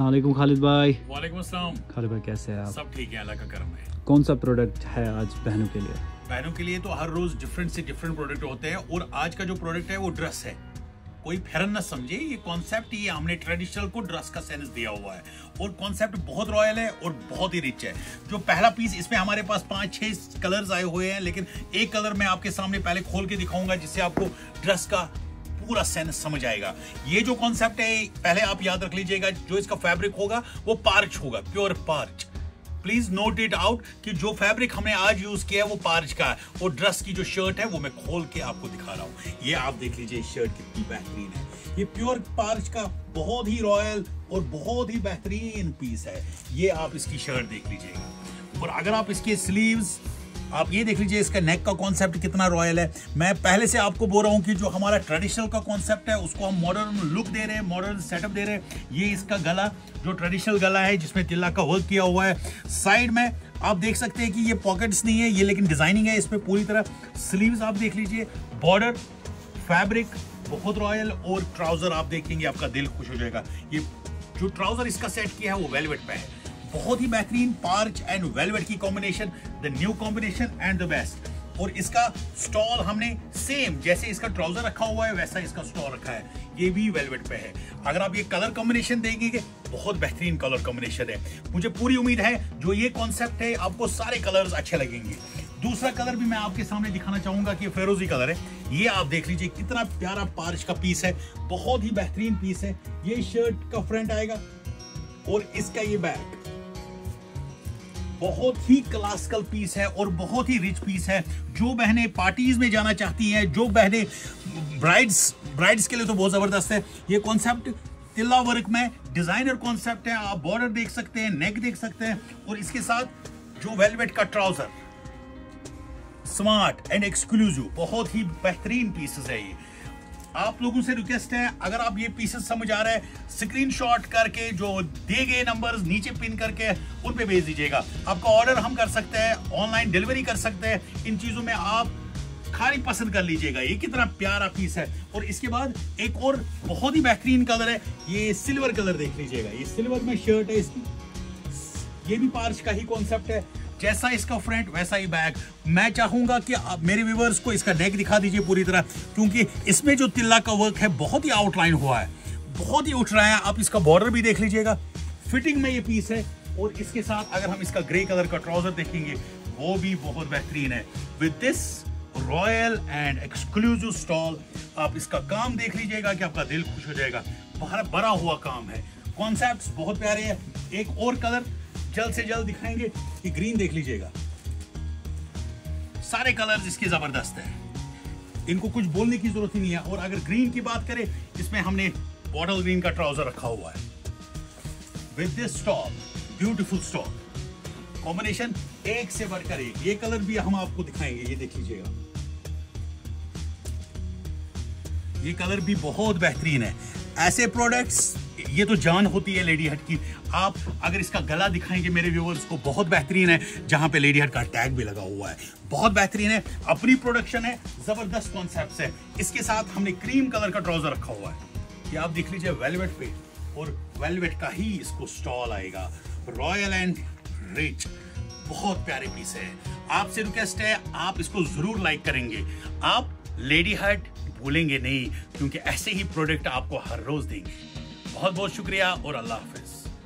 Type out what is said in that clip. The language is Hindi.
अलैक्म खालिद भाई। वालेकुम अस्सलाम। खालिद भाई कैसे हैं आप? सब ठीक है अल्लाह का करम है। कौन सा प्रोडक्ट है आज बहनों के लिए? बहनों के लिए तो हर रोज डिफरेंट से डिफरेंट प्रोडक्ट होते हैं और आज का जो प्रोडक्ट है वो ड्रेस है। कोई फेरन ना समझे ये कॉन्सेप्ट ये हमने ट्रेडिशनल को ड्रेस का सेंस दिया हुआ है। और कॉन्सेप्ट बहुत रॉयल है और बहुत ही रिच है। जो पहला पीस इसमें हमारे पास पाँच छह कलर्स आए हुए हैं लेकिन एक कलर मैं आपके सामने पहले खोल के दिखाऊँगा जिससे आपको ड्रेस का पूरा सेंस समझ आएगा। ये जो कॉन्सेप्ट है, पहले आप याद रख लीजिएगा, जो इसका फैब्रिक होगा, वो पार्च होगा प्योर पार्च प्लीज़ नोट इट आउट कि जो फैब्रिक हमने आज यूज़ किया है, वो पार्च का है। और ड्रेस की जो शर्ट है, वो मैं खोल के आपको दिखा रहा हूँ। ये आप देख लीजिए शर्ट कितनी बेहतरीन है। ये प्योर पार्च का बहुत ही रॉयल और बहुत ही बेहतरीन पीस है। ये आप इसकी शर्ट देख लीजिएगा। और अगर आप इसके स्लीव्स आप ये देख लीजिए इसका नेक का कॉन्सेप्ट कितना रॉयल है। मैं पहले से आपको बोल रहा हूँ कि जो हमारा ट्रेडिशनल का कॉन्सेप्ट है, उसको हम मॉडर्न लुक दे रहे हैं मॉडर्न सेटअप दे रहे हैं। ये इसका गला, जो ट्रेडिशनल गला है, जिसमें तिल्ला का वर्क किया हुआ है। साइड में आप देख सकते हैं कि ये पॉकेट्स नहीं है, ये लेकिन डिज़ाइनिंग है इसमें पूरी तरह। स्लीव्स आप देख लीजिए बॉर्डर फैब्रिक बहुत रॉयल और ट्राउज़र आप देखेंगे, आपका दिल खुश हो जाएगा। ये जो ट्राउज़र इसका सेट किया है, वो वेलवेट पे है। बहुत ही बेहतरीन पार्च एंड वेलवेट की combination the new combination and the best और इसका स्टॉल हमने सेम जैसे इसका ट्राउज़र रखा हुआ है, वैसा इसका स्टॉल रखा है। ये भी वेलवेट पे है। अगर आप ये कलर कॉम्बिनेशन देखेंगे, बहुत बेहतरीन कलर कॉम्बिनेशन है। मुझे पूरी उम्मीद है, जो ये कॉन्सेप्ट है, आपको सारे कलर्स अच्छे लगेंगे। दूसरा कलर भी मैं आपके सामने दिखाना चाहूँगा कि फेरोजी कलर है। ये आप देख लीजिए, कितना प्यारा पार्च का पीस है। बहुत ही बेहतरीन पीस है। ये शर्ट का फ्रंट आएगा और इसका ये बैक बहुत ही क्लासिकल पीस है और बहुत ही रिच पीस है। जो बहनें पार्टीज़ में जाना चाहती हैं, जो बहनें ब्राइड्स ब्राइड्स के लिए तो बहुत ज़बरदस्त है। ये कॉन्सेप्ट तिल्ला वर्क में डिज़ाइनर कॉन्सेप्ट है। आप बॉर्डर देख सकते हैं नेक देख सकते हैं और इसके साथ जो वेलवेट का ट्राउज़र स्मार्ट एंड एक्सक्लूसिव बहुत ही बेहतरीन पीसेस है ये। आप लोगों से रिक्वेस्ट है, अगर आप ये पीसेस समझ आ रहे हैं स्क्रीनशॉट करके जो दिए गए नंबर्स नीचे पिन करके उन पे भेज दीजिएगा। आपका ऑर्डर हम कर सकते हैं ऑनलाइन डिलीवरी कर सकते हैं। इन चीज़ों में आप खाली पसंद कर लीजिएगा। ये कितना प्यारा पीस है। और इसके बाद एक और बहुत ही बेहतरीन कलर है, ये सिल्वर कलर देख लीजिएगा। ये सिल्वर में शर्ट है, इसकी। ये भी पार्च का ही कॉन्सेप्ट है। जैसा इसका फ्रंट वैसा ही बैक मैं चाहूँगा कि मेरे व्यूवर्स को इसका नेक दिखा दीजिए पूरी तरह, क्योंकि इसमें जो तिल्ला का वर्क है, बहुत ही आउटलाइन हुआ है. बहुत ही उठ रहा है. आप इसका बॉर्डर भी देख लीजिएगा. फिटिंग में ये पीस है और इसके साथ अगर हम इसका ग्रे कलर का ट्राउज़र देखेंगे, वो भी बहुत बेहतरीन है. With this royal and exclusive stole आप इसका काम देख लीजिएगा कि आपका दिल खुश हो जाएगा. बड़ा हुआ काम है. कॉन्सेप्ट बहुत प्यारे हैं. एक और कलर जल्द से जल्द दिखाएँगे कि ग्रीन देख लीजिएगा। सारे कलर्स इसके ज़बरदस्त है। इनको कुछ बोलने की ज़रूरत ही नहीं है। और अगर ग्रीन की बात करें, इसमें हमने बॉटल ग्रीन का ट्राउज़र रखा हुआ है। With this stock beautiful stock combination एक से बढ़कर एक। ये कलर भी हम आपको दिखाएँगे, ये देख लीजिएगा। ये कलर भी बहुत बेहतरीन है। ऐसे प्रोडक्ट्स ये तो जान होती है लेडी हट की। आप अगर इसका गला दिखाएँगे मेरे व्यूवर्स को, बहुत बेहतरीन है, जहाँ पे लेडी हट का टैग भी लगा हुआ है। बहुत बेहतरीन है, अपनी प्रोडक्शन है, ज़बरदस्त कॉन्सेप्ट है। इसके साथ हमने क्रीम कलर का ट्राउज़र रखा हुआ है। ये आप देख लीजिए वेलवेट पे, और वेलवेट का ही इसको स्टॉल आएगा। रॉयल एंड रिच बहुत प्यारे पीस है। आपसे रिक्वेस्ट है, आप इसको ज़रूर लाइक करेंगे। आप लेडी हट भूलेंगे नहीं, क्योंकि ऐसे ही प्रोडक्ट आपको हर रोज देंगे। बहुत बहुत शुक्रिया और अल्लाह हाफिज।